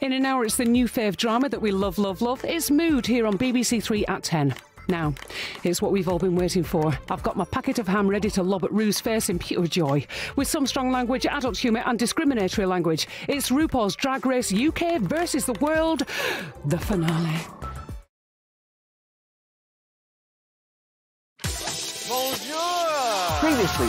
In an hour, it's the new fave drama that we love, love, love. It's Mood here on BBC Three at 10. Now, here's what we've all been waiting for. I've got my packet of ham ready to lob at Rue's face in pure joy. With some strong language, adult humour, and discriminatory language, it's RuPaul's Drag Race UK versus the world, the finale. Bonjour! Previously